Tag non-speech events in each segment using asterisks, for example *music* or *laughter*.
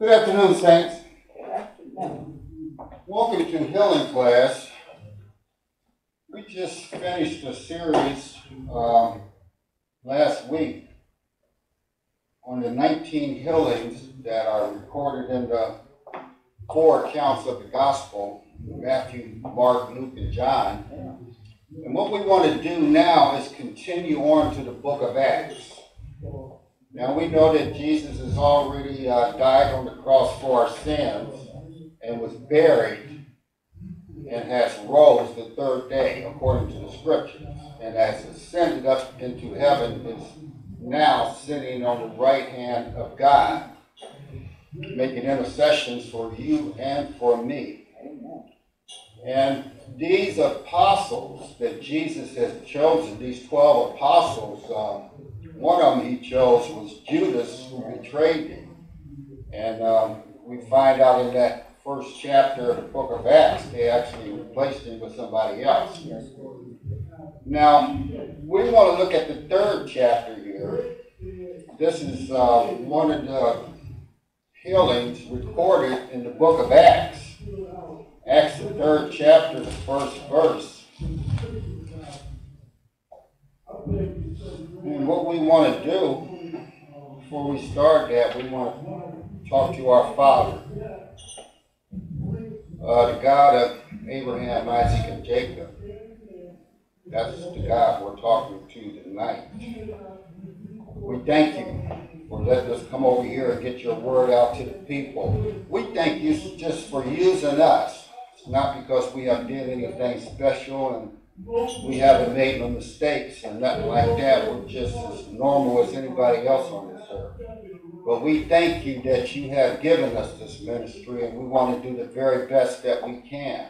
Good afternoon, Saints. Welcome to Healing Class. We just finished a series um, last week on the 19 healings that are recorded in the four accounts of the Gospel Matthew, Mark, Luke, and John. And what we want to do now is continue on to the book of Acts. Now we know that Jesus has already uh, died on the cross for our sins and was buried and has rose the third day according to the scriptures and has ascended up into heaven is now sitting on the right hand of God making intercessions for you and for me. And these apostles that Jesus has chosen, these 12 apostles, um, one of them he chose was Judas, who betrayed him. And um, we find out in that first chapter of the book of Acts, they actually replaced him with somebody else. Now, we want to look at the third chapter here. This is uh, one of the healings recorded in the book of Acts. Acts, the third chapter, the first verse. And what we want to do before we start that, we want to talk to our Father, uh, the God of Abraham, Isaac, and Jacob. That's the God we're talking to tonight. We thank you for letting us come over here and get your word out to the people. We thank you just for using us. It's not because we have did anything special and we haven't made no mistakes or nothing like that. We're just as normal as anybody else on this earth. But we thank you that you have given us this ministry and we want to do the very best that we can.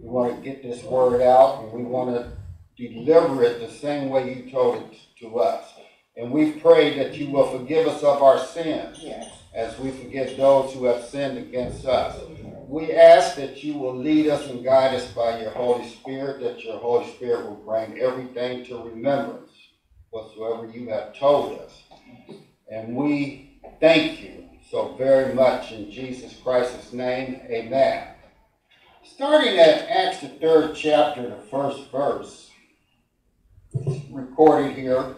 We want to get this word out and we want to deliver it the same way you told it to us. And we pray that you will forgive us of our sins Yes. as we forgive those who have sinned against us. We ask that you will lead us and guide us by your Holy Spirit, that your Holy Spirit will bring everything to remembrance, whatsoever you have told us. And we thank you so very much in Jesus Christ's name. Amen. Starting at Acts, the third chapter, the first verse, recorded here.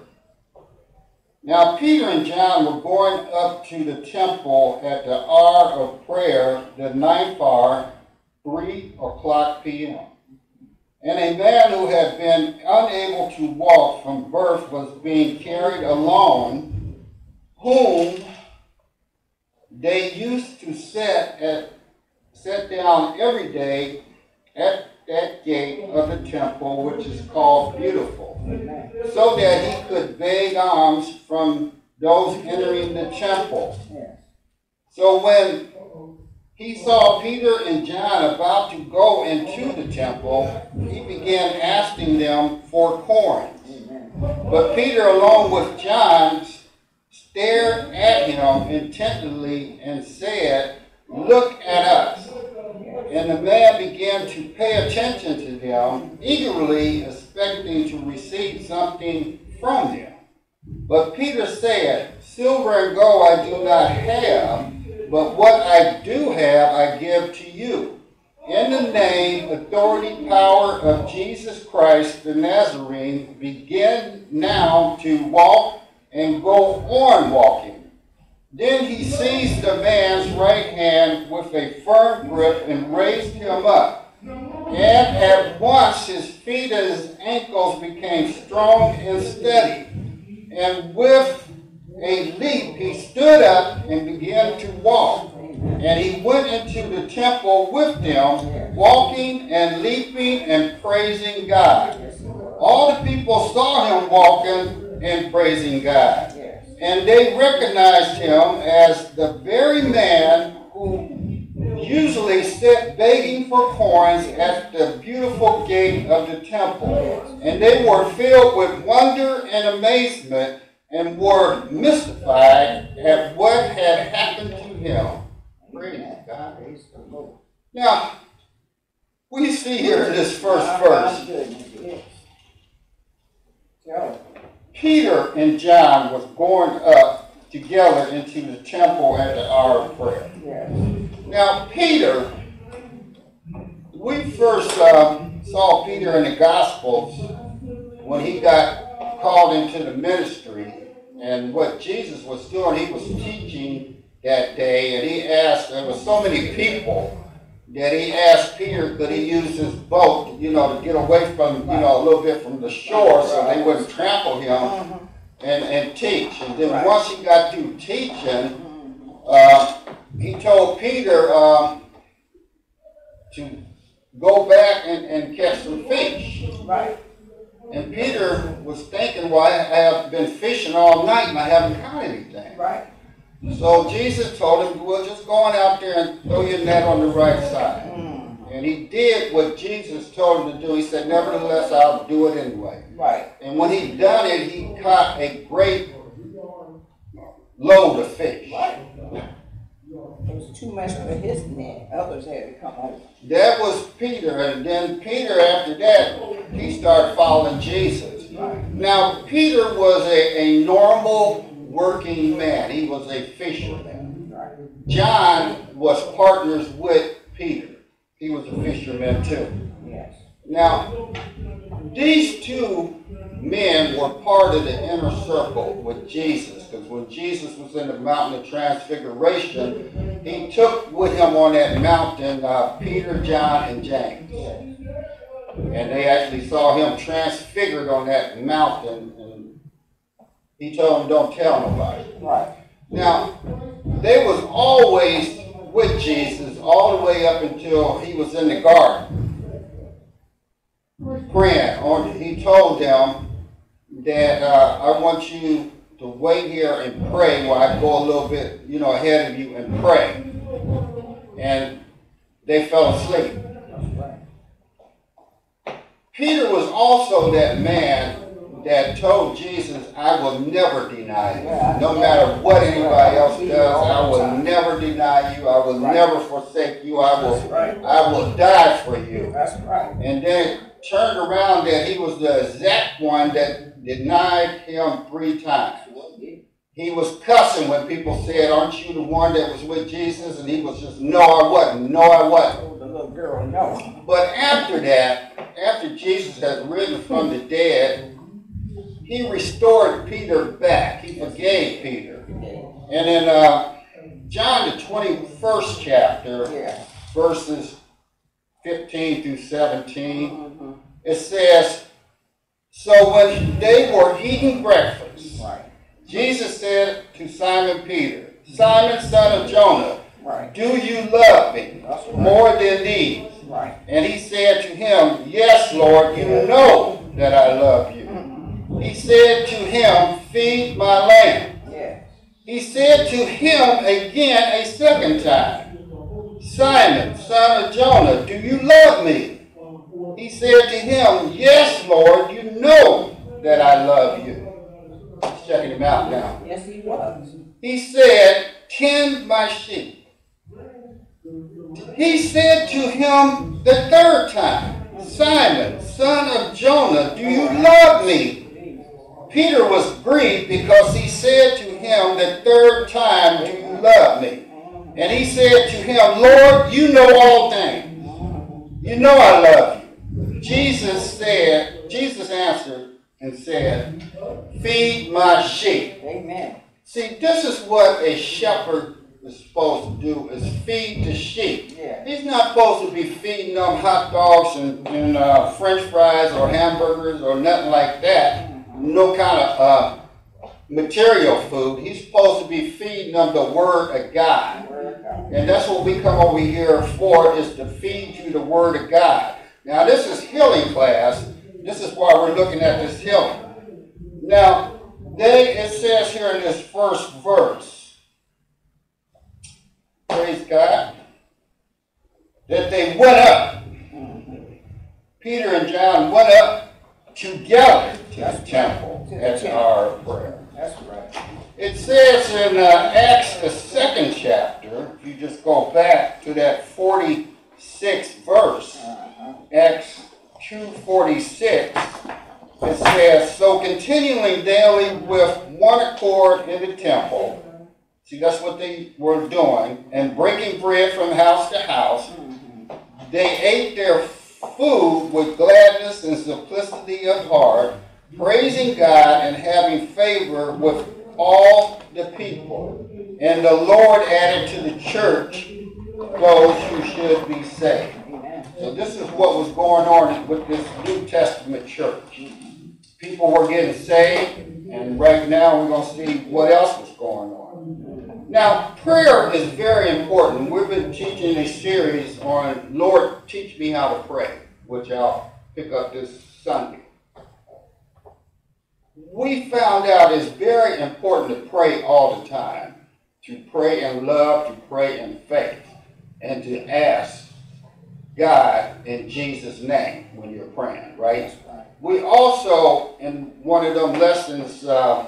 Now Peter and John were going up to the temple at the hour of prayer, the ninth hour, three o'clock p.m. And a man who had been unable to walk from birth was being carried along, whom they used to set at set down every day at that gate of the temple, which is called Beautiful, so that he could beg alms from those entering the temple. So when he saw Peter and John about to go into the temple, he began asking them for coins. But Peter, along with John, stared at him intently and said, Look at us. And the man began to pay attention to them, eagerly expecting to receive something from them. But Peter said, Silver and gold I do not have, but what I do have I give to you. In the name, authority, power of Jesus Christ the Nazarene, begin now to walk and go on walking. Then he seized the man's right hand with a firm grip and raised him up. And at once his feet and his ankles became strong and steady. And with a leap he stood up and began to walk. And he went into the temple with them, walking and leaping and praising God. All the people saw him walking and praising God. And they recognized him as the very man who usually sat begging for coins at the beautiful gate of the temple. And they were filled with wonder and amazement and were mystified at what had happened to him. Now, we see here in this first verse, goodness, yes. Tell it. Peter and John was going up together into the temple at the hour of prayer. Yes. Now, Peter, we first uh, saw Peter in the Gospels when he got called into the ministry. And what Jesus was doing, he was teaching that day, and he asked, there were so many people that he asked Peter, could he use his boat, you know, to get away from, you know, a little bit from the shore so they wouldn't trample him Mhm. and, and teach. And then once he got through teaching, uh, he told Peter um, to go back and, and catch some fish. Right. And Peter was thinking, well, I have been fishing all night and I haven't caught anything. Right. So Jesus told him, well, just go on out there and throw your net on the right side. Mm. And he did what Jesus told him to do. He said, nevertheless, I'll do it anyway. Right. And when he done it, he caught a great load of fish. Right. It was too much for his net. Others had to come over. That was Peter, and then Peter, after that, he started following Jesus. Right. Now, Peter was a, a normal working man. He was a fisherman. John was partners with Peter. He was a fisherman too. Yes. Now, these two men were part of the inner circle with Jesus, because when Jesus was in the mountain of transfiguration, he took with him on that mountain uh, Peter, John, and James. And they actually saw him transfigured on that mountain, and he told them, don't tell nobody. Right. Now, they was always with Jesus all the way up until he was in the garden praying. Or he told them that uh, I want you to wait here and pray while I go a little bit, you know, ahead of you and pray. And they fell asleep. Peter was also that man that told Jesus, I will never deny you. No matter what anybody else does, I will never deny you. I will never forsake you. I will, right. I will die for you. That's right. And then turned around that he was the exact one that denied him three times. He was cussing when people said, aren't you the one that was with Jesus? And he was just, no, I wasn't. No, I wasn't. Told the little girl no. But after that, after Jesus had risen from the dead, he restored Peter back. He forgave Peter. And in uh, John, the 21st chapter, Yeah. verses 15 through 17, Mhm. it says, So when they were eating breakfast, Right. Jesus said to Simon Peter, Simon, son of Jonah, Right. do you love me right. more than these? And he said to him, Yes, Lord, you know that I love you. He said to him, Feed my lamb. Yes. He said to him again a second time, Simon, son of Jonah, do you love me? He said to him, Yes, Lord, you know that I love you. He's checking him out now. Yes, he was. He said, Tend my sheep. He said to him the third time, Simon, son of Jonah, do you love me? Peter was grieved because he said to him the third time, Do you love me? And he said to him, Lord, you know all things. You know I love you. Jesus said, Jesus answered and said, Feed my sheep. Amen. See, this is what a shepherd is supposed to do, is feed the sheep. Yeah. He's not supposed to be feeding them hot dogs and, and uh, french fries or hamburgers or nothing like that. No kind of uh, material food. He's supposed to be feeding them the word of God. And that's what we come over here for, is to feed you the word of God. Now, this is healing class. This is why we're looking at this healing. Now, they, it says here in this first verse, praise God, that they went up. Peter and John went up together the temple hour of prayer. That's right. It says in uh, Acts, the second chapter, if you just go back to that 46th verse, Uh-huh. Acts 2.46, it says, So continuing daily with one accord in the temple, See, that's what they were doing, and breaking bread from house to house. They ate their food with gladness and simplicity of heart, praising God and having favor with all the people. And the Lord added to the church those who should be saved. So this is what was going on with this New Testament church. People were getting saved, and right now we're going to see what else was going on. Now, prayer is very important. We've been teaching a series on Lord, teach me how to pray, which I'll pick up this Sunday. We found out it's very important to pray all the time, to pray in love, to pray in faith, and to ask God in Jesus' name when you're praying, right? We also, in one of them lessons, uh,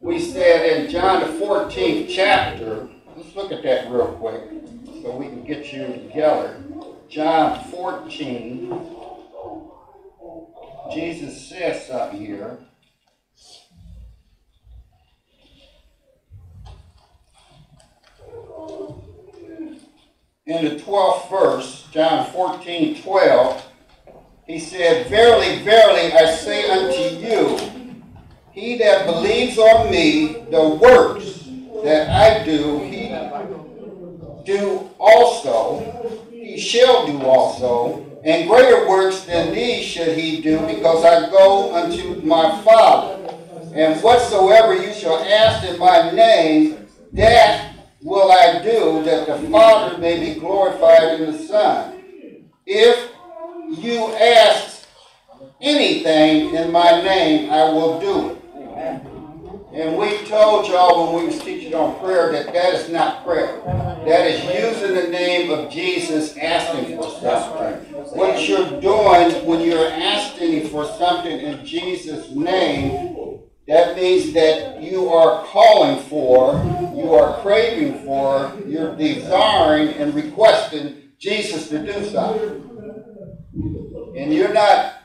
we said in John the 14th chapter, let's look at that real quick so we can get you together. John 14, Jesus says something here. In the 12th verse, John 14, 12, he said, Verily, verily, I say unto you, he that believes on me, the works that I do, he do also, he shall do also, and greater works than these should he do, because I go unto my Father. And whatsoever you shall ask in my name, that will I do, that the Father may be glorified in the Son. If you ask anything in my name, I will do it. And we told y'all when we was teaching on prayer that that is not prayer. That is using the name of Jesus asking for something. What you're doing when you're asking for something in Jesus' name, that means that you are calling for, you are craving for, you're desiring and requesting Jesus to do something. And you're not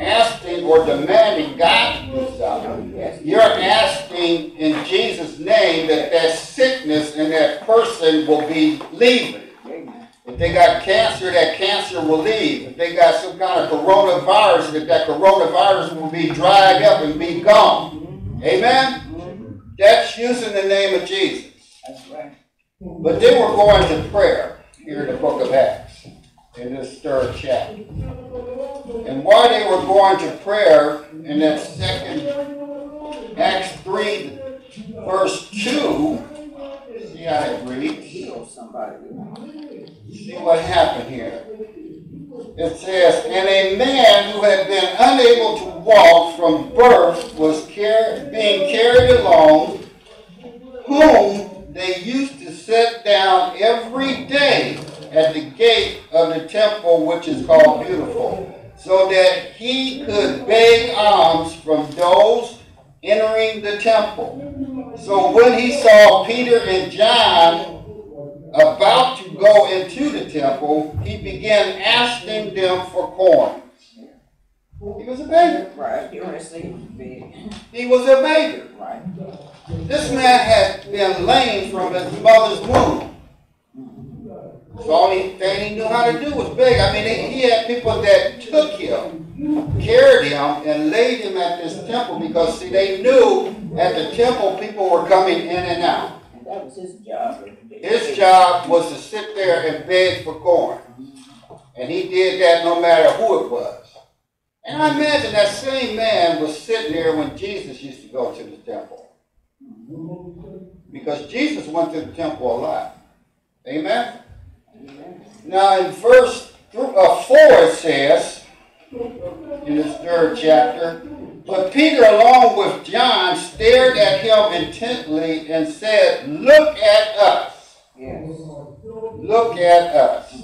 asking or demanding God to do something. You're asking in Jesus' name that that sickness in that person will be leaving. If they got cancer, that cancer will leave. If they got some kind of coronavirus, that that coronavirus will be dried up and be gone. Mm-hmm. Amen? Mm-hmm. That's using the name of Jesus. That's right. But they were going to prayer here in the book of Acts, in this third chapter. And while they were going to prayer in that second Acts 3, verse 2, see how it reads. See what happened here. It says, And a man who had been unable to walk from birth was car- being carried along, whom they used to set down every day at the gate of the temple, which is called Beautiful, so that he could beg alms from those entering the temple. So when he saw Peter and John about to go into the temple, he began asking them for coins. He was a beggar. Right. You received big. He was a beggar. Right. This man had been lame from his mother's womb. So only thing he knew how to do was beg. I mean, he he had people that took him, carried him, and laid him at this temple because, see, they knew at the temple people were coming in and out. And that was his job. His job was to sit there and beg for corn. And he did that no matter who it was. And I imagine that same man was sitting there when Jesus used to go to the temple. Because Jesus went to the temple a lot. Amen? Now in verse uh, 4 it says, in this third chapter, but Peter along with John stared at him intently and said, Look at us. Yes. Look at us.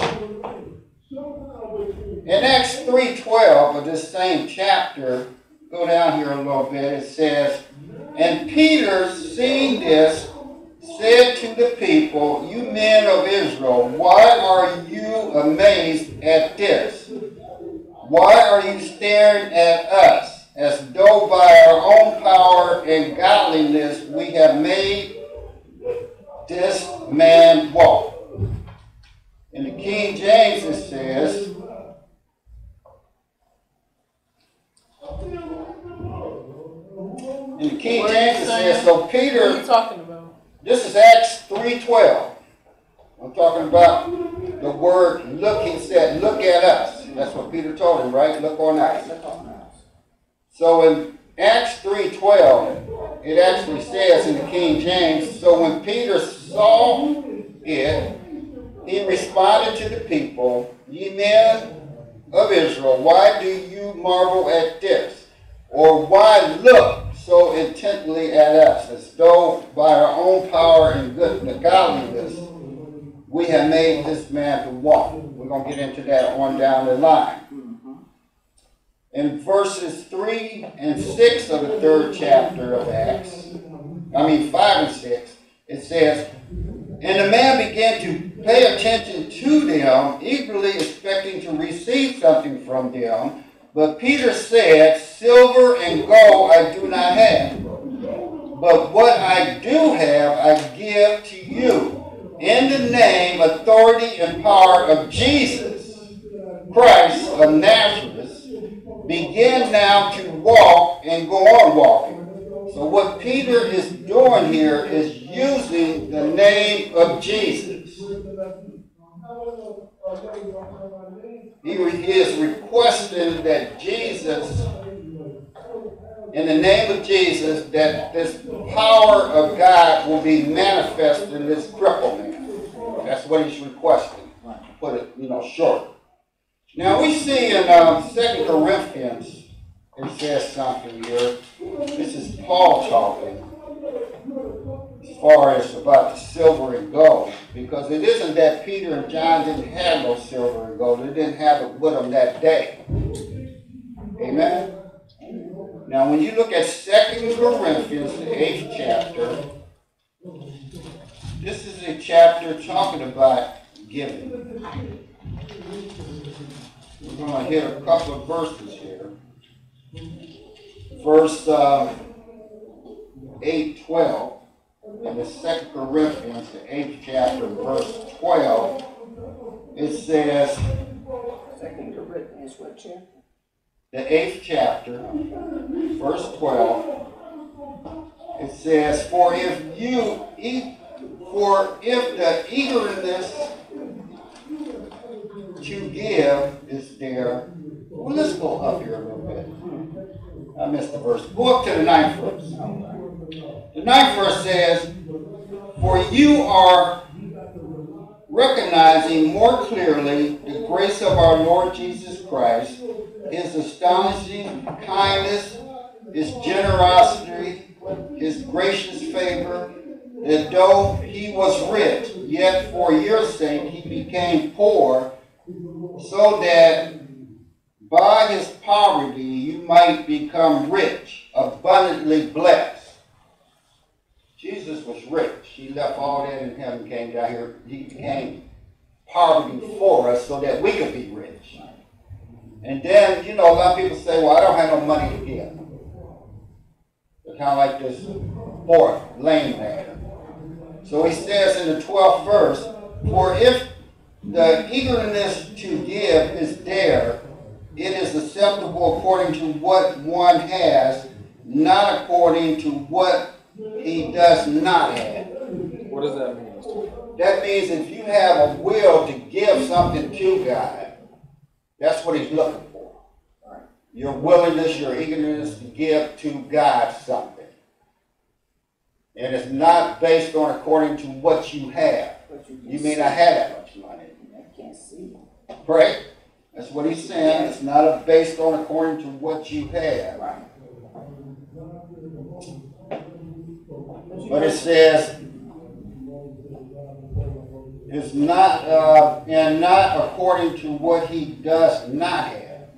In Acts 3.12 of this same chapter, go down here a little bit, it says, And Peter, seeing this, said to the people, You men of Israel, why are you amazed at this? Why are you staring at us, as though by our own power and godliness we have made this man walk? In the King James it says, in the King James it says, so Peter this is Acts three twelve. I'm talking about the word look, he said, look at us. That's what Peter told him, right? Look on us. So in Acts three twelve, it actually says in the King James, so when Peter saw it, he responded to the people, ye men of Israel, why do you marvel at this? Or why look so intently at us, as though by our own power and good godliness we have made this man to walk? We're gonna get into that on down the line in verses 3 and 6 of the third chapter of Acts, I mean 5 and 6, it says, And the man began to pay attention to them, eagerly expecting to receive something from them. But Peter said, Silver and gold I do not have, but what I do have I give to you. In the name, authority, and power of Jesus Christ of Nazareth, begin now to walk and go on walking. So what Peter is doing here is using the name of Jesus. He re- he is requesting that Jesus, in the name of Jesus, that this power of God will be manifest in this crippled man. That's what he's requesting, to put it, you know, short. Now we see in um, 2 Corinthians, it says something here. This is Paul talking as far as about the silver and gold. Because it isn't that Peter and John didn't have no silver and gold. They didn't have it with them that day. Amen? Now when you look at 2 Corinthians, the 8th chapter, this is a chapter talking about giving. We're going to hit a couple of verses here. Verse um, 8 12. In the second Corinthians, the 8th chapter, verse 12, it says, Second Corinthians, what chapter? the 8th chapter, verse 12, it says, For if you eat, for if the eagerness to give is there, well, let's go up here a little bit. I missed the verse. Go up to the ninth verse. The ninth verse says, For you are recognizing more clearly the grace of our Lord Jesus Christ, his astonishing kindness, his generosity, his gracious favor, that though he was rich, yet for your sake he became poor, so that by his poverty you might become rich, abundantly blessed. Jesus was rich. He left all that in heaven, came down here. He became poverty for us so that we could be rich. And then, you know, a lot of people say, well, I don't have no money to give. They're kind of like this poor, lame man. So he says in the 12th verse, For if the eagerness to give is there, it is acceptable according to what one has, not according to what he does not have. What does that mean? That means if you have a will to give something to God, that's what he's looking for. Your willingness, your eagerness to give to God something. And it's not based on according to what you have. You You may not have that much money. I can't see. Right? That's what he's saying. It's not based on according to what you have. Right. But it says, it's not, uh, and not according to what he does not have.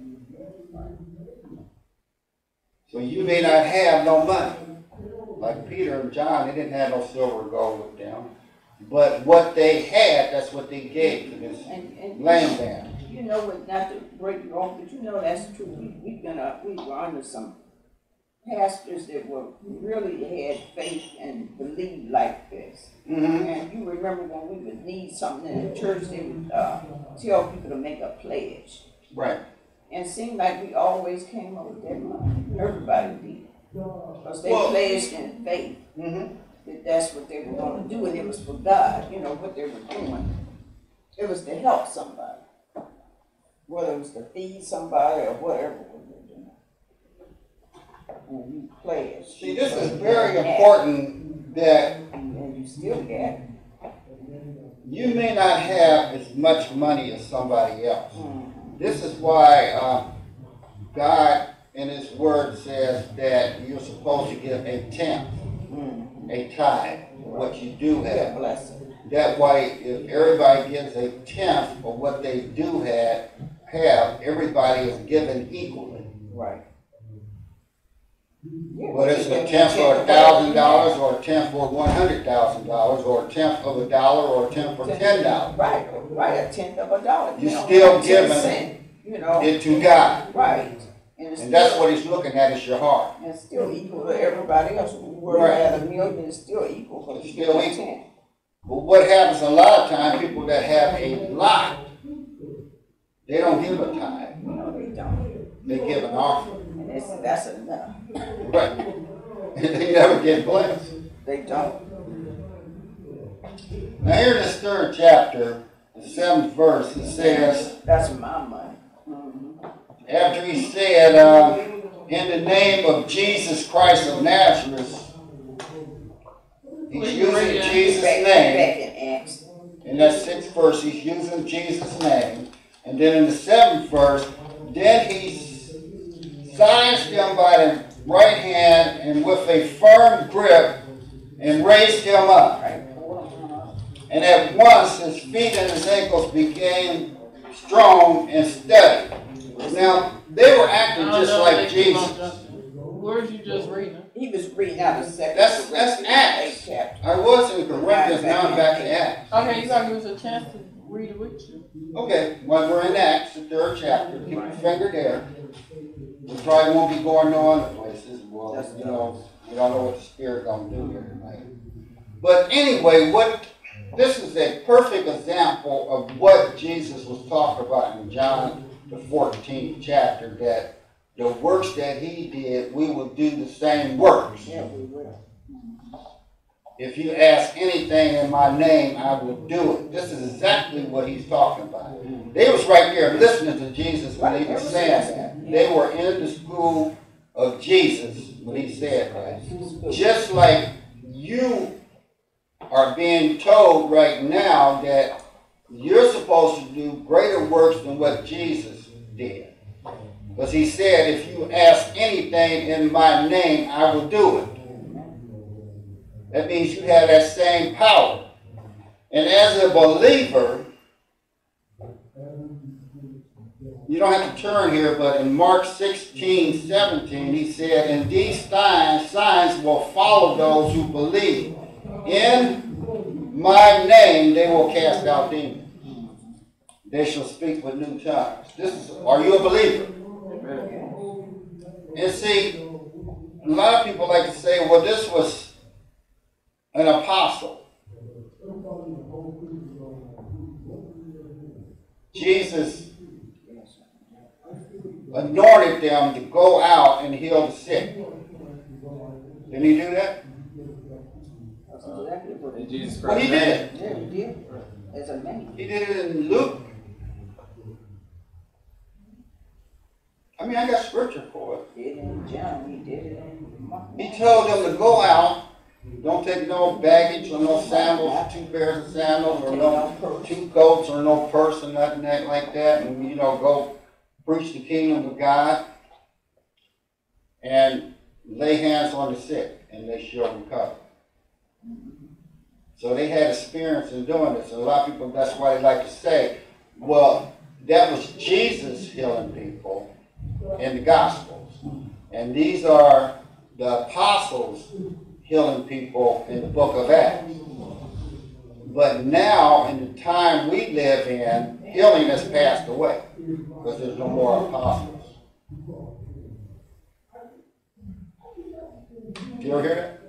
So you may not have no money. Like Peter and John, they didn't have no silver or gold with them. But what they had, that's what they gave to this And, and. lame man. You know what, not to break you off, but you know that's true. We, we've been, uh, we were under some pastors that were, really had faith and believed like this. Mm-hmm. And you remember when we would need something in the church, they would, uh, tell people to make a pledge. Right. And it seemed like we always came up with that money. Everybody did. Cause they Well- pledged in faith Mm-hmm. that that's what they were gonna do, and it was for God, you know, what they were doing. It was to help somebody. Whether it was to feed somebody or whatever we were doing. And you pledged. See, this is very important that And you still get it. you may not have as much money as somebody else. Mhm. This is why, uh, God in His Word says that you're supposed to give a tenth, Mhm. a tithe, what you do have. That way, if everybody gives a tenth of what they do have, have, everybody is given equally. Right. Yeah, Whether it's but a you tenth or a thousand dollars, or a tenth for one hundred thousand dollars, or a tenth of a dollar, or a tenth for you ten dollars. Right, right, a tenth of a dollar. You know, still 10 giving You know, It to God, right. it's and that's what He's looking at, is your heart. And still equal to everybody else. We work Right. at a million, it's still equal for It's the still equal. ten. But what happens a lot of times, people that have a lot, they don't give a tithe, No, they don't. they give an offering. And that's, that's enough. Right. And *laughs* they never get blessed. They don't. Now here in this third chapter, the seventh verse, it says, That's my money. Mhm. after he said, uh, in the name of Jesus Christ of Nazareth, he's using Jesus' name. In that sixth verse, he's using Jesus' name. And then in the seventh verse, then he seized him by the right hand and with a firm grip and raised him up. Right. Hold on. And at once his feet and his ankles became strong and steady. Now, they were acting just like Jesus. Where'd you just read it? He was reading out the second. That's- that's Corinthians, Acts. eighth chapter. I was in Corinthians, now I'm back in Acts. Okay, you gotta give us a chance to read it with you. Okay, well, we're in Acts, the third chapter, keep your finger there. We probably won't be going no other places, well, you know, we don't know what the Spirit gonna do here tonight. But anyway, what, this is a perfect example of what Jesus was talking about in John, the fourteenth chapter, that the works that he did, we will do the same works. Yeah, we will. If you ask anything in my name, I will do it. This is exactly what he's talking about. They was right there listening to Jesus when he was saying that. They were in the school of Jesus when he said that. Just like you are being told right now that you're supposed to do greater works than what Jesus did. Because he said, if you ask anything in my name, I will do it. That means you have that same power. And as a believer, you don't have to turn here, but in Mark 16, 17, he said, And these signs, signs will follow those who believe. In my name they will cast out demons. They shall speak with new tongues. This is, are you a believer? And see, a lot of people like to say, well, this was an apostle. Jesus anointed them to go out and heal the sick. Didn't he do that? That's exactly what he did. Well, he did. Yeah, he did. As a man. He did it in Luke. I mean, I got scripture for it. He did it in John, he did it in Mark. He told them to go out, don't take no baggage or no sandals, two pairs of sandals, or no two coats or no purse or nothing that- like that, and you know, go preach the kingdom of God and lay hands on the sick, and they shall recover. So they had experience in doing this, and a lot of people, that's why they like to say, well, that was Jesus healing people in the Gospels. And these are the apostles healing people in the book of Acts. But now, in the time we live in, healing has passed away because there's no more apostles. Did you ever hear that?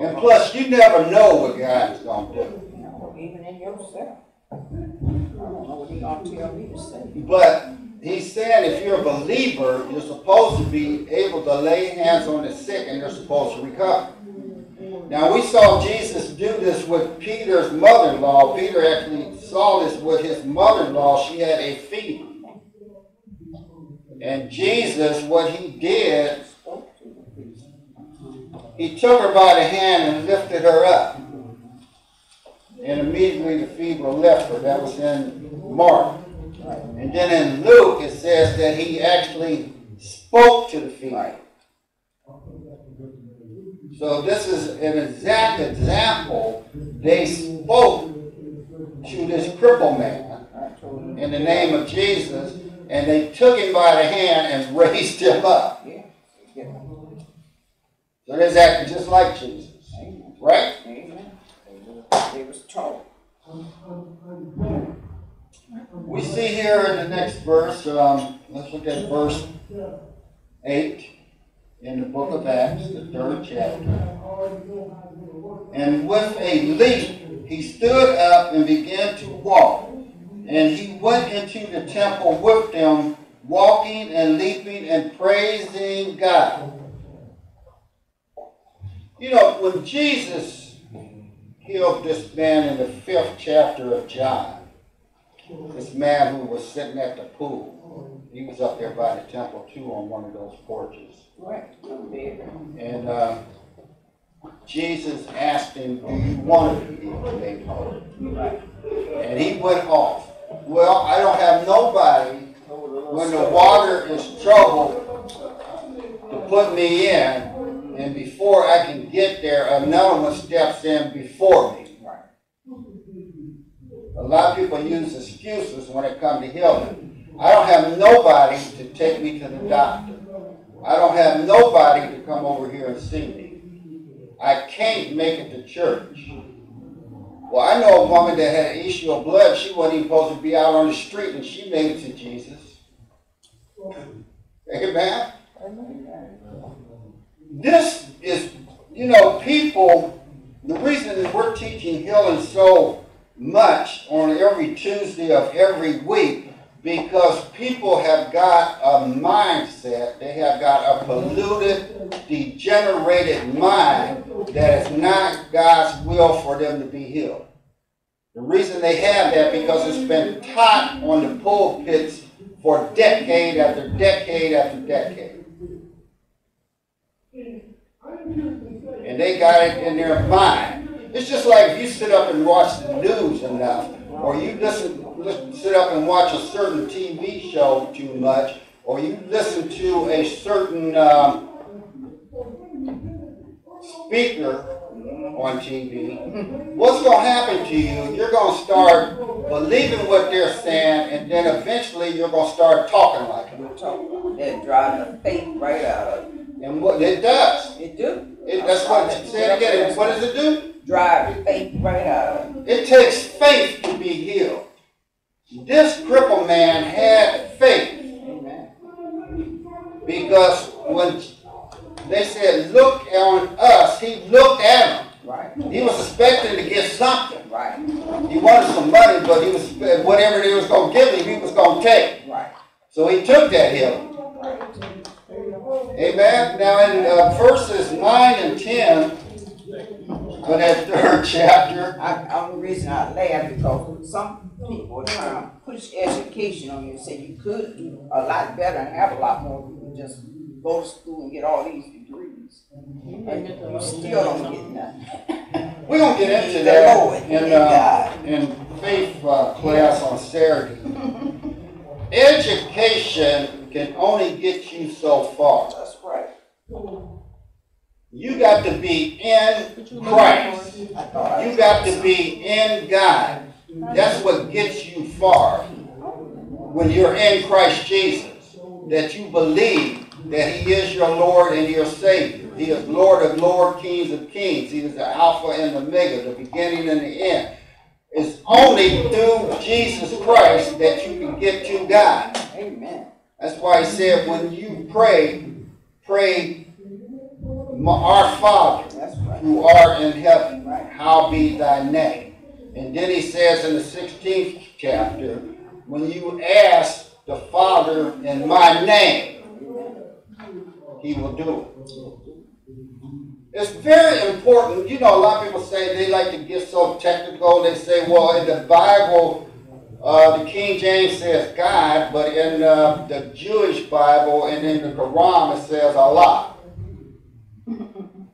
And plus, you never know what God's going to do. Even in yourself. I don't know what he gonna tell me to say. But he said if you're a believer, you're supposed to be able to lay hands on the sick and they're supposed to recover. Now, we saw Jesus do this with Peter's mother-in-law. Peter actually saw this with his mother-in-law. She had a fever. And Jesus, what he did, he took her by the hand and lifted her up. And immediately the fever left her. That was in Mark. And then in Luke, it says that he actually spoke to the. Right. So this is an exact example. They spoke to this crippled man told in the name of Jesus, and they took him by the hand and *laughs* raised him up. So that's acting just like Jesus, right? amen. They was taught. We see here in the next verse, um, let's look at verse eight in the book of Acts, the third chapter. And with a leap, he stood up and began to walk. And he went into the temple with them, walking and leaping and praising God. You know, when Jesus healed this man in the fifth chapter of John, this man who was sitting at the pool, he was up there by the temple too on one of those porches. Right, And uh, Jesus asked him, Do you want to be made whole? Right. And he went off. Well, I don't have nobody Told a little when the water is troubled to put me in, and before I can get there, another one steps in before me. A lot of people use excuses when it comes to healing. I don't have nobody to take me to the doctor. I don't have nobody to come over here and see me. I can't make it to church. Well, I know a woman that had an issue of blood. She wasn't even supposed to be out on the street, and she made it to Jesus. Amen. This is, you know, people, the reason we're teaching healing so much on every Tuesday of every week, because people have got a mindset, they have got a polluted, degenerated mind that is not God's will for them to be healed. The reason they have that because it's been taught on the pulpits for decade after decade after decade. And they got it in their mind. It's just like if you sit up and watch the news enough, or you listen, listen sit up and watch a certain TV show too much, or you listen to a certain um, speaker on TV, *laughs* what's going to happen to you? You're going to start believing what they're saying, and then eventually you're going to start talking like them. They're driving the faith right out of it. And what it does, It do. it, that's what, say it again, what does it do? Drive faith right out of it. It takes faith to be healed. This crippled man had faith Amen. because when they said, look on us, he looked at them. Right, He was expecting to get something. right, He wanted some money, but he was, whatever they was gonna give him, he was gonna take. right, So he took that healing. right. Amen. Now in uh, verses nine and ten, for that *laughs* third chapter, I, I'm the reason I laugh because some people are trying to push education on you, and say you could do a lot better and have a lot more, if you can just go to school and get all these degrees. And you still don't get nothing. *laughs* we're gonna get into The that Lord, in, uh, in faith uh, class on Saturday. *laughs* Education can only get you so far. That's right. You got to be in Christ. I thought I You got to be in God. That's what gets you far when you're in Christ Jesus. That you believe that He is your Lord and your Savior. He is Lord of Lords, Kings of Kings. He is the Alpha and the Omega, the beginning and the end. It's only through Jesus Christ that you can get to God. Amen. That's why He said, when you pray, pray, Our Father right. who art in heaven, Right. how be thy name. And then he says in the 16th chapter, when you ask the Father Father in my name, he will do it. It's very important. You know, a lot of people say they like to get so technical. They say, well, in the Bible, uh, the King James says God, but in uh, the Jewish Bible and in the Quran it says Allah.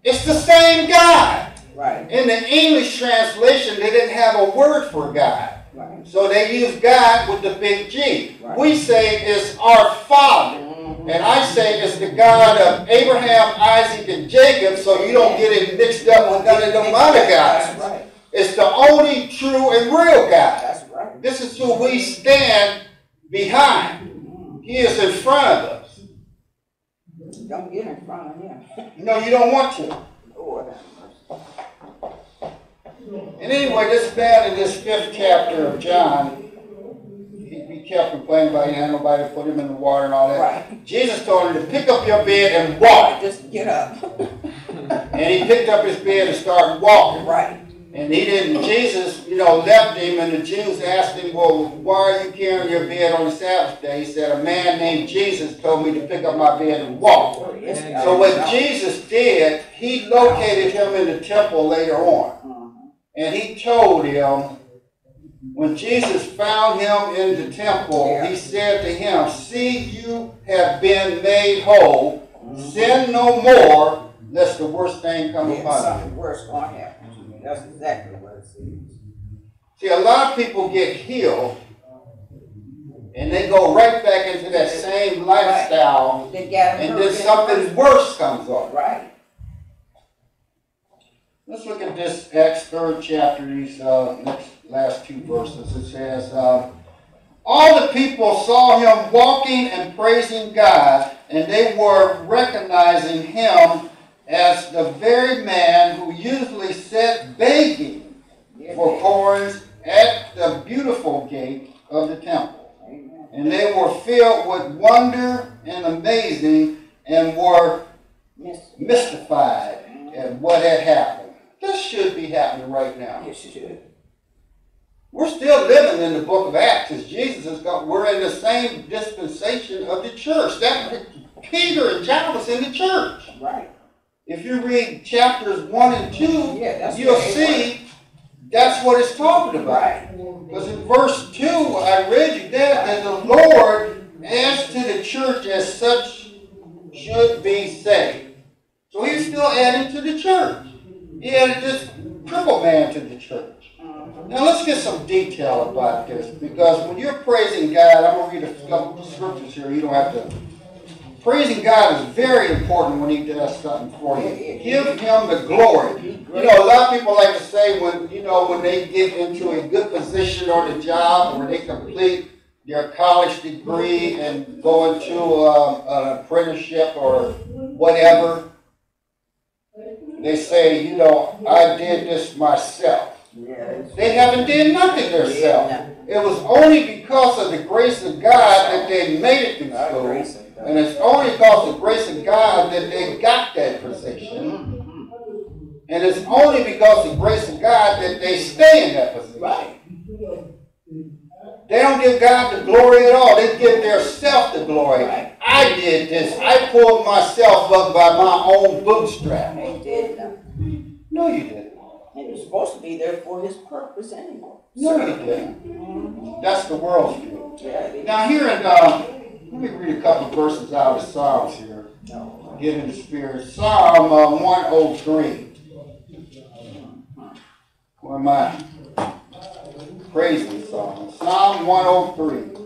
It's the same God. Right, In the English translation, they didn't have a word for God. right. So they use God with the big G. Right. We say it's our Father. Mhm. And I say it's the God of Abraham, Isaac, and Jacob, so you don't get it mixed up with none of them other guys. right, It's the only true and real God. Right. This is who we stand behind. He is in front of us. Don't get in front of him. No, you don't want to. Lord. And anyway, this man in this fifth chapter of John, he, he kept complaining about he had nobody put him in the water and all that. Right. Jesus told him to pick up your bed and walk. Just get up. And he picked up his bed and started walking. Right, And he didn't, Jesus, you know, left him and the Jews asked him, well, why are you carrying your bed on the Sabbath day? He said, a man named Jesus told me to pick up my bed and walk. Yes, So what Jesus did, he located him in the temple later on. Mhm. And he told him, when Jesus found him in the temple, he said to him, See, you have been made whole. Sin no more, lest the worst thing come upon you. That's exactly what it says. See, a lot of people get healed and they go right back into that same lifestyle, him and then something worse comes up. Right, Let's look at this Acts third chapter, these uh, next last two verses. It says, uh, All the people saw him walking and praising God, and they were recognizing him as the very man who usually sat begging for coins at the beautiful gate of the temple. amen. And they were filled with wonder and amazing and were mystified at what had happened. This should be happening right now. yes, you should. We're still living in the book of Acts as Jesus has got, we're in the same dispensation of the church. That Peter and John was in the church. Right, If you read chapters one and two, Yeah, you'll see that's what it's talking about. Because in verse 2, I read you that, that the Lord, as to the church as such, should be saved. So he's still adding to the church. He added this triple man to the church. Now let's get some detail about this, because when you're praising God, I'm going to read a couple of scriptures here, you don't have to. Praising God is very important when he does something for you. Give him the glory. You know, a lot of people like to say when, you know, when they get into a good position on the job, or when they complete their college degree and go into um, an apprenticeship or whatever, they say, you know, I did this myself. They haven't did nothing themselves. It was only because of the grace of God that they made it through school. God. And it's only because of the grace of God that they got that position. And it's only because of the grace of God that they stay in that position. Right, They don't give God the glory at all. They give their self the glory. Right. I did this. I pulled myself up by my own bootstrap. they did nothing. No, you didn't. And you're supposed to be there for his purpose anyway. No, you didn't. Mhm. That's the world's view. Yeah, Now here in, um, let me read a couple verses out of Psalms here. Get in the spirit. Psalm uh, 103. Where am I? Praising Psalm. Psalm 103.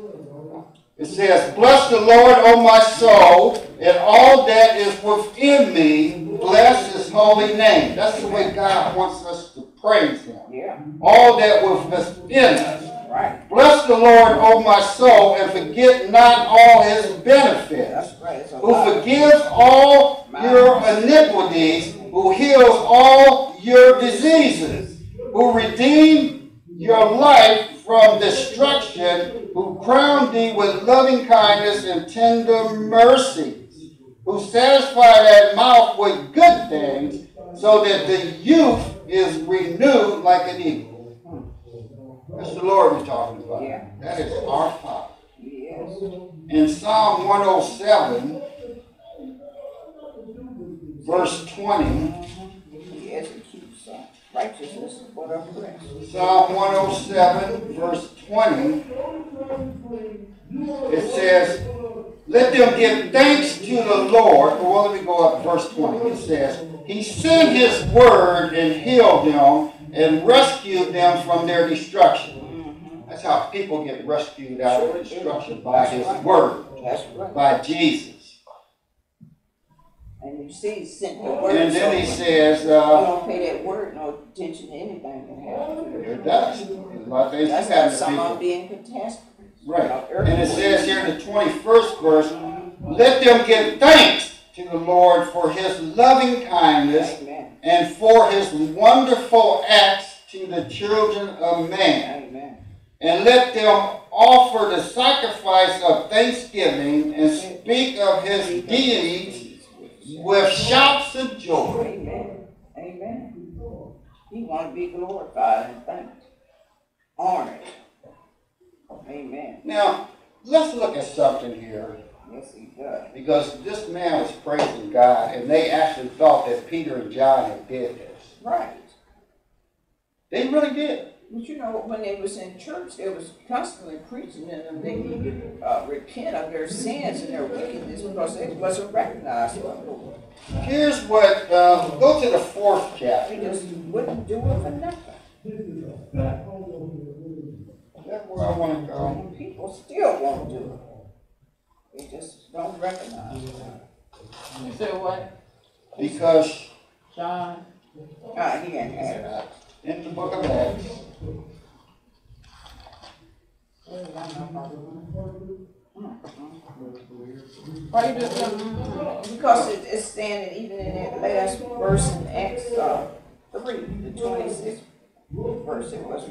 It says, Bless the Lord, O my soul, and all that is within me. Bless his holy name. That's the way God wants us to praise him. Yeah, All that was within us. Right. Bless the Lord, O my soul, and forget not all his benefits right. Who forgives all your iniquities, who heals all your diseases, who redeemed your life from destruction, who crowned thee with loving kindness and tender mercies, who satisfy that mouth with good things, so that the youth is renewed like an eagle. That's the Lord we're talking about. Yeah. That is our Father. Yes. In Psalm one oh seven, verse twenty, He executes uh, righteousness for the oppressed. Psalm one oh seven, verse twenty, it says, Let them give thanks to the Lord. Well, let me go up to verse 20. It says, He sent His word and healed them and rescued them from their destruction. That's how people get rescued out of destruction by His word, by Jesus. And you see, he sent the word. And then He says, You uh, don't pay that word no attention to anything can happen. It does. There's a lot of things That's that how happen to some people. being catastrophes. Right. And it says here in the twenty-first verse, let them give thanks to the Lord for his loving kindness. And for his wonderful acts to the children of man. Amen. And let them offer the sacrifice of thanksgiving and speak of his deeds with shouts of joy. Amen. Amen. He want to be glorified and thanked, honored. Amen. Now, let's look at something here. Yes, he does. Because this man was praising God, and they actually thought that Peter and John had did this. Right. They really did. But you know, when they was in church, they was constantly preaching to them they uh, repent of their sins and their wickedness because they wasn't recognized by the Lord. Here's what, uh, go to the fourth They chapter. just wouldn't do it for nothing. That's where I want to go. People still won't do it. They just don't recognize it. You said what? Because John? Ah, he ain't had it. in the book of Acts, Why you just, Because it, it's standing even in that last verse in Acts, uh, three, the twenty-sixth verse, it was,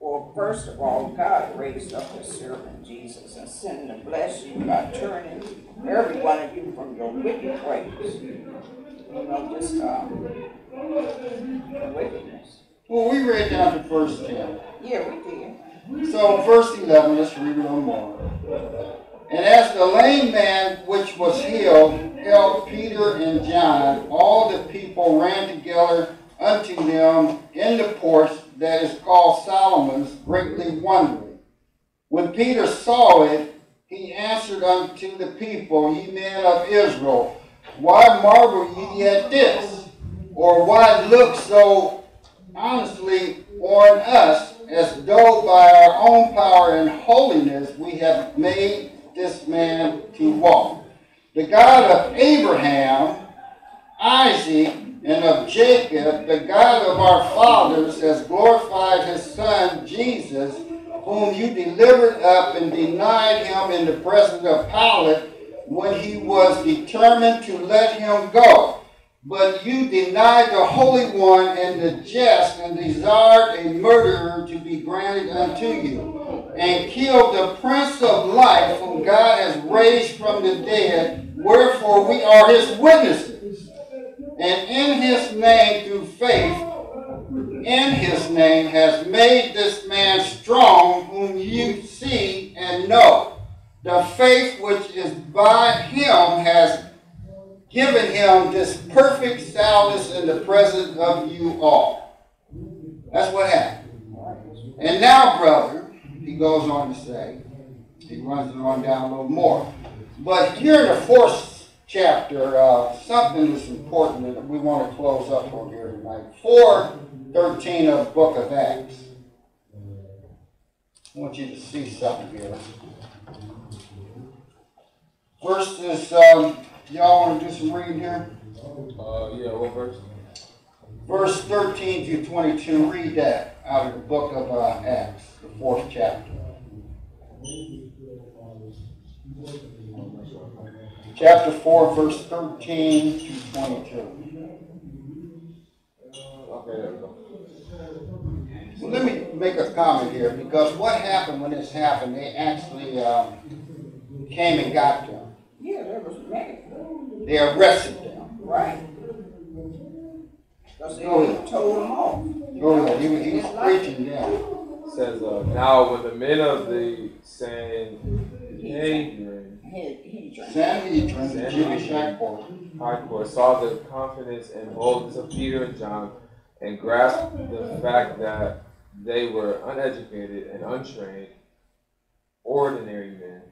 well, first of all, God raised up his servant Jesus and sent him to bless you by turning every one of you from your wicked ways. You know, just, um, wickedness. well, we read down to verse 10. Yeah, we did. So, verse 11, let's read a little more. And as the lame man which was healed held Peter and John, all the people ran together unto them in the porch that is called Solomon's, greatly wondering. When Peter saw it, he answered unto the people, Ye men of Israel, why marvel ye at this? Or why look so honestly on us as though by our own power and holiness we have made this man to walk. The God of Abraham, Isaac, and of Jacob, the God of our fathers, has glorified his son Jesus, whom you delivered up and denied him in the presence of Pilate when he was determined to let him go. But you denied the Holy One and the just, and desired a murderer to be granted unto you, and killed the Prince of Life, whom God has raised from the dead. Wherefore we are his witnesses. And in his name, through faith, in his name, has made this man strong, whom you see and know. The faith which is by him has given him this perfect soundness in the presence of you all. That's what happened. And now, brother, he goes on to say, he runs it on down a little more. But here in the fourth chapter, uh, something that's important that we want to close up on here tonight. 413 of the book of Acts. I want you to see something here. First is, um, y'all want to do some reading here? Uh, yeah, what verse? Verse 13 through 22, read that out of the book of uh, Acts, the fourth chapter. Chapter 4, verse 13 to 22. Okay, there we go. Well, let me make a comment here because what happened when this happened, they actually um, came and got them. Yeah, there was many. They arrested them. Right. Because they Go ahead. told them off. Go ahead, he was, he was preaching them. It says, uh, now when the men of the saying Sanhedrin He, he drank. Sanhedrin, the Jewish high court, saw the confidence and boldness of Peter and John and grasped the fact that they were uneducated and untrained, ordinary men.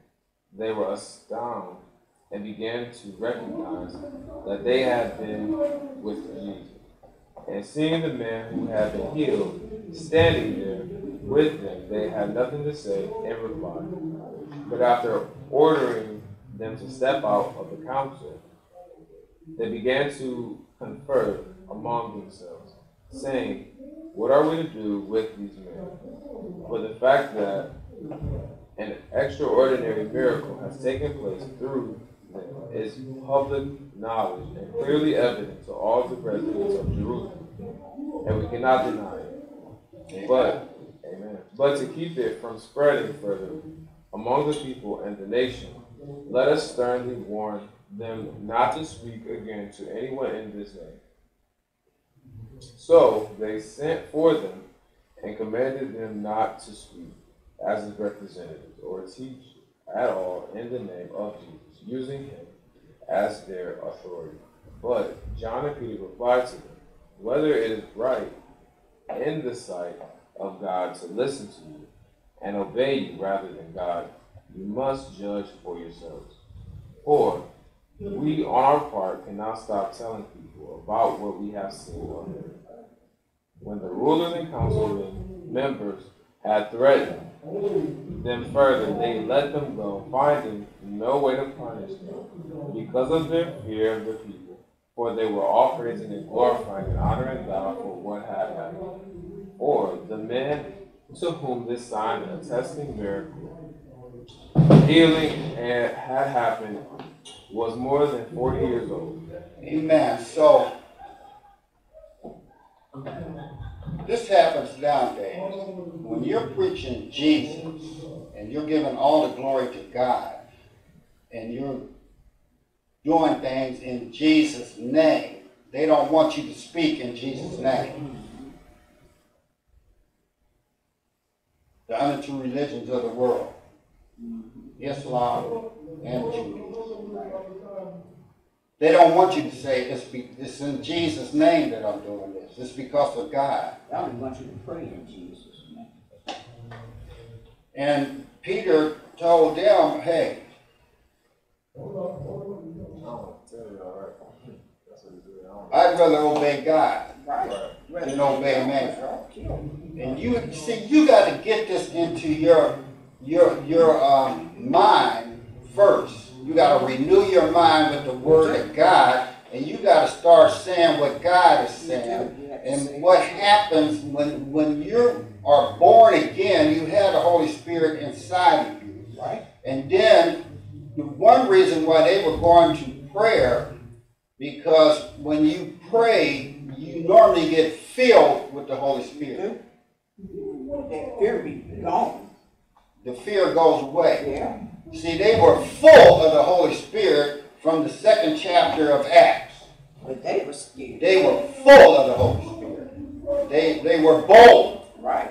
They were astounded and began to recognize that they had been with Jesus. And seeing the man who had been healed standing there with them, they had nothing to say in reply. But after ordering them to step out of the council, they began to confer among themselves, saying, What are we to do with these men? For the fact that an extraordinary miracle has taken place through them is public knowledge and clearly evident to all the residents of Jerusalem, and we cannot deny it. But, amen. But to keep it from spreading further among the people and the nation, let us sternly warn them not to speak again to anyone in this name. So they sent for them and commanded them not to speak as his representatives or teach at all in the name of Jesus, using him as their authority. But John and Peter replied to them, Whether it is right in the sight of God to listen to you and obey you rather than God, you must judge for yourselves. For we, on our part, cannot stop telling people about what we have seen or heard. When the rulers and council members had threatened them further, they let them go, finding no way to punish them because of their fear of the people. For they were all praising and glorifying and honoring God for what had happened. Or the man to whom this sign attesting miracle, healing and had happened was more than 40 years old. Amen. So this happens nowadays. When you're preaching Jesus and you're giving all the glory to God and you're doing things in Jesus' name, they don't want you to speak in Jesus' name. The other two religions of the world, Islam and Judaism. They don't want you to say it's, be, it's in Jesus' name that I'm doing this. It's because of God. I only want you to pray in Jesus' name. And Peter told them, hey, I'd rather obey God Right. than obey man. Me. And you see, you got to get this into your your your um, mind first. You got to renew your mind with the Word of God, and you got to start saying what God is saying. And what happens when when you are born again, you have the Holy Spirit inside of you. Right. And then the one reason why they were going to prayer, because when you pray, normally get filled with the Holy Spirit. That fear be gone. The fear goes away. Yeah. See, they were full of the Holy Spirit from the second chapter of Acts. But they were scared. They were full of the Holy Spirit. They, they were bold. Right.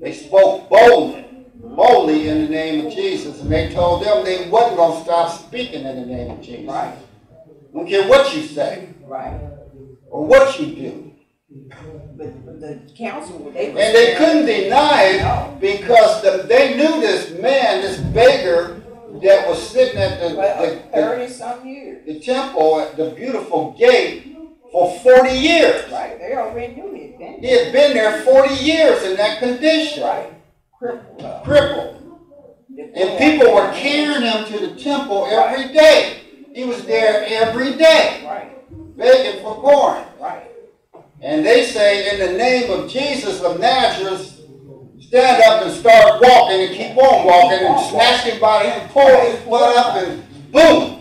They spoke boldly, boldly in the name of Jesus. And they told them they wasn't going to stop speaking in the name of Jesus. Right. Don't care what you say Right. or what you do. But, but the council, they. And they couldn't deny No. it because the, they knew this man, this beggar that was sitting at the, Well, the, the, some years. the temple at the beautiful gate for 40 years. Right. They already knew it then. He had been there 40 years in that condition, Right. Crippled crippled. And people were carrying him to the temple every day. He was there every day, Right. begging for corn. Right. And they say, in the name of Jesus of Nazareth, stand up and start walking and keep on walking and snatch him by hand, pull his foot up and boom!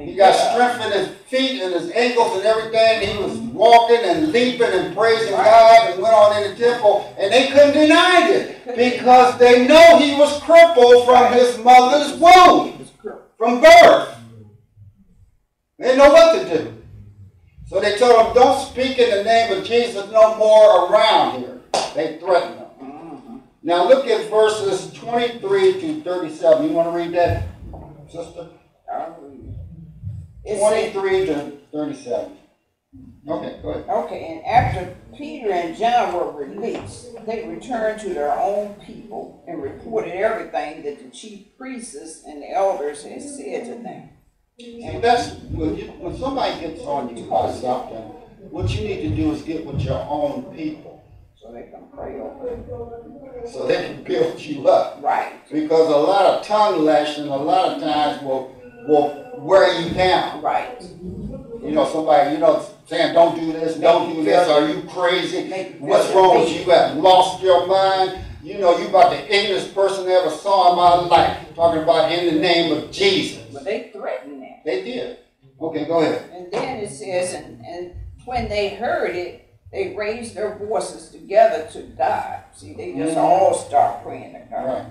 He got strength in his feet and his ankles and everything. He was walking and leaping and praising God and went on in the temple. And they couldn't deny it because they know he was crippled from his mother's womb, He was crippled. from birth. They didn't know what to do. So they told him, don't speak in the name of Jesus no more around here. They threatened him. Mhm. Now look at verses twenty-three to thirty-seven. You wanna read that, sister? I'll read it. It Twenty-three to thirty-seven. Okay, go ahead. Okay, and after Peter and John were released, they returned to their own people and reported everything that the chief priests and the elders had said to them. See, that's, when you, when somebody gets on you about something, what you need to do is get with your own people, So they can pray over you. so they can build you up. Right, Because a lot of tongue lashing, a lot of times will, will wear you down. right. You know, somebody, you know, saying, don't do this, don't do this, are you crazy? What's wrong with you? You have lost your mind? You know, you about the ignorantest person I ever saw in my life, talking about in the name of Jesus. But they threatened that. They did. Okay, go ahead. And then it says, and, and when they heard it, they raised their voices together to God. See, they just mm-hmm. all start praying to God. Right.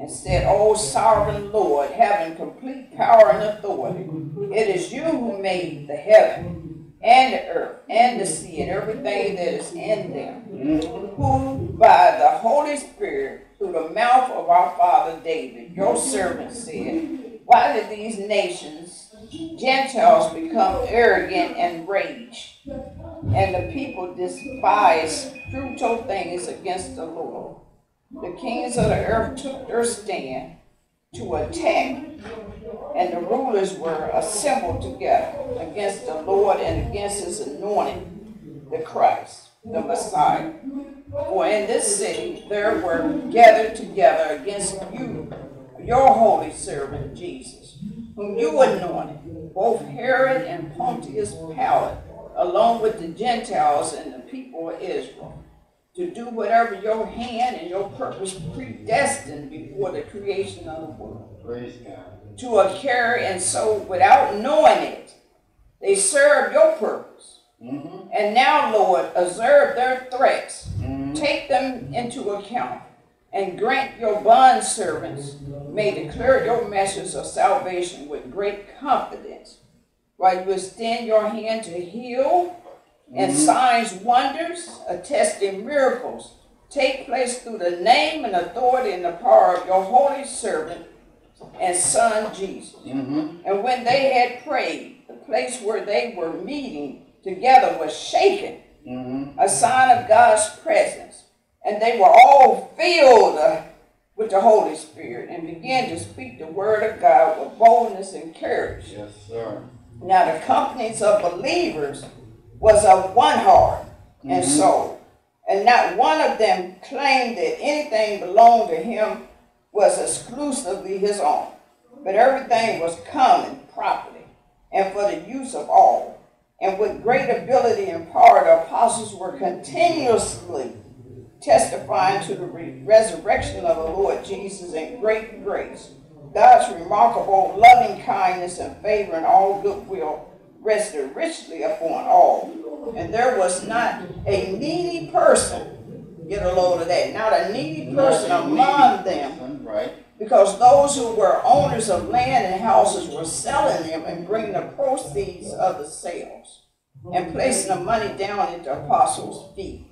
and said, O sovereign Lord, having complete power and authority, it is you who made the heaven and the earth and the sea and everything that is in them, mm-hmm. who by the Holy Spirit, through the mouth of our father David, your servant said, Why did these nations, Gentiles, become arrogant and rage? And the people despise futile things against the Lord. The kings of the earth took their stand to attack, and the rulers were assembled together against the Lord and against his anointed, the Christ, the Messiah. For in this city there were gathered together against you, your holy servant Jesus, whom you anointed, both Herod and Pontius Pilate, along with the Gentiles and the people of Israel to do whatever your hand and your purpose predestined before the creation of the world. Praise God. To carry and so without knowing it, they serve your purpose. Mm-hmm. And now, Lord, observe their threats. Mm-hmm. Take them into account and grant your bond servants may declare your message of salvation with great confidence while you extend your hand to heal and signs, wonders, attesting miracles take place through the name and authority and the power of your holy servant and son Jesus. Mm-hmm. And when they had prayed, the place where they were meeting together was shaken, Mm-hmm. a sign of God's presence. And they were all filled with the Holy Spirit and began to speak the word of God with boldness and courage. Yes, sir. Now the companies of believers was of one heart and mm-hmm. soul, and not one of them claimed that anything belonged to him was exclusively his own, but everything was common property and for the use of all. And with great ability and power, the apostles were continuously testifying to the re- resurrection of the Lord Jesus in great grace. God's remarkable loving kindness and favor and all goodwill rested richly upon all. And there was not a needy person, get a load of that, not a needy person among them, Right. because those who were owners of land and houses were selling them and bringing the proceeds of the sales and placing the money down at the apostles' feet.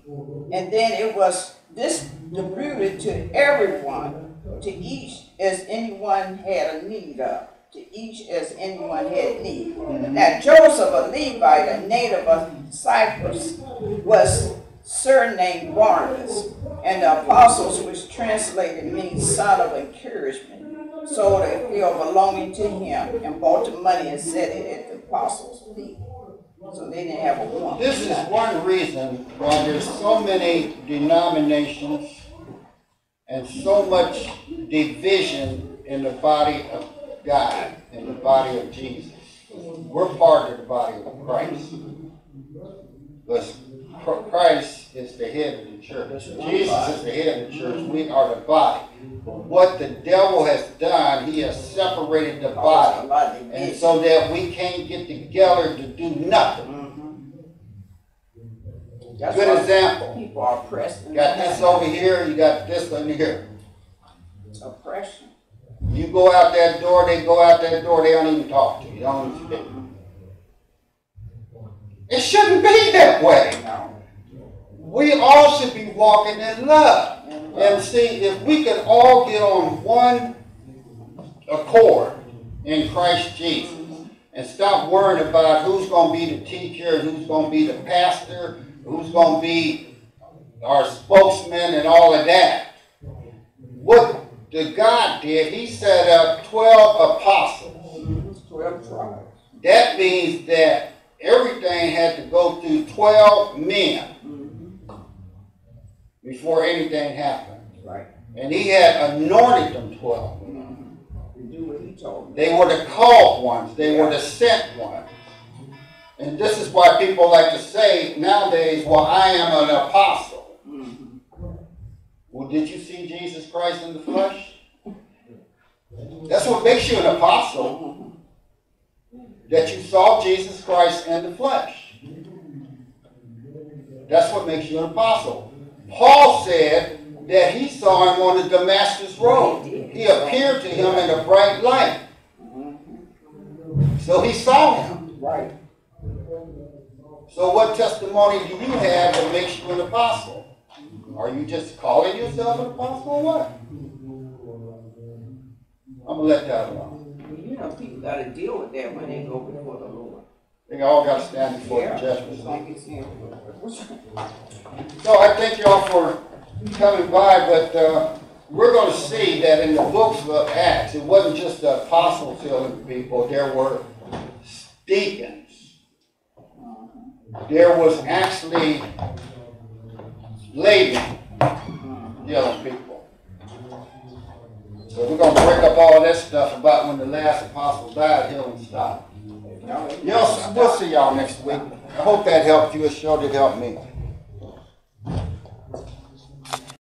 And then it was distributed to everyone, to each as anyone had a need of, to each as anyone had need. Now Joseph, a Levite, a native of Cyprus, was surnamed Barnabas, and the apostles, which translated means son of encouragement, sold a field belonging to him and bought the money and set it at the apostles' feet. So they didn't have a one. This is one reason why there's so many denominations and so much division in the body of God, in the body of Jesus. We're part of the body of Christ. Because Christ is the head the church. Jesus is the head of the church. We are the body. What the devil has done, he has separated the body. And so that we can't get together to do nothing. That's Good example. People are oppressed. You got this over here, you got this one here. Oppression. You go out that door, they go out that door, they don't even talk to you. They don't even speak. It shouldn't be that way. No. We all should be walking in love. And see, if we can all get on one accord in Christ Jesus and stop worrying about who's going to be the teacher, who's going to be the pastor, who's going to be our spokesman, and all of that. What the God did, He set up 12 apostles. Twelve tribes. That means that everything had to go through 12 men before anything happened. Right. And he had anointed them 12. To do what he told them. They were the called ones, they were the sent ones. And this is why people like to say nowadays, well, I am an apostle. Mm-hmm. Well, did you see Jesus Christ in the flesh? That's what makes you an apostle. That you saw Jesus Christ in the flesh. That's what makes you an apostle. Paul said that he saw him on the Damascus road. He appeared to him in a bright light. So he saw him. Right. So what testimony do you have that makes you an apostle? Are you just calling yourself an apostle or what? I'm gonna let that alone. Well, You know, people gotta deal with that when they go before the. They all gotta stand before the judgment. just like it's in. So I thank y'all for coming by, but, uh, we're gonna see that in the books of Acts, it wasn't just the apostles healing people, there were deacons. There was actually ladies healing people. So we're gonna break up all that stuff about when the last apostle died, healing stopped. Y'all, we'll see y'all next week. I hope that helped you, it sure did help me.